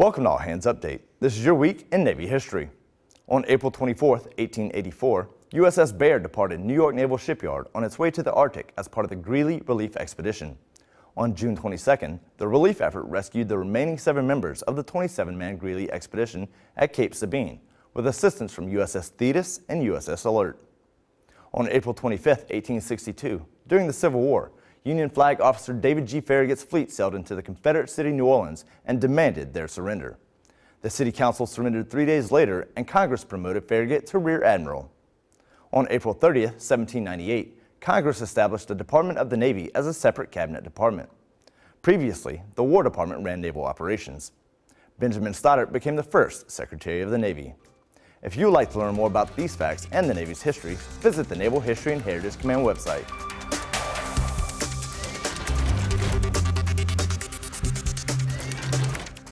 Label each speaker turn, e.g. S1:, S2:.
S1: Welcome to All Hands Update. This is your week in Navy history. On April 24, 1884, USS Bear departed New York Naval Shipyard on its way to the Arctic as part of the Greely Relief Expedition. On June 22nd, the relief effort rescued the remaining seven members of the 27-man Greely expedition at Cape Sabine, with assistance from USS Thetis and USS Alert. On April 25, 1862, during the Civil War, Union flag officer David G. Farragut's fleet sailed into the Confederate city New Orleans and demanded their surrender. The city council surrendered three days later and Congress promoted Farragut to rear admiral. On April 30, 1798, Congress established the Department of the Navy as a separate cabinet department. Previously, the War Department ran naval operations. Benjamin Stoddert became the first Secretary of the Navy. If you would like to learn more about these facts and the Navy's history, visit the Naval History and Heritage Command website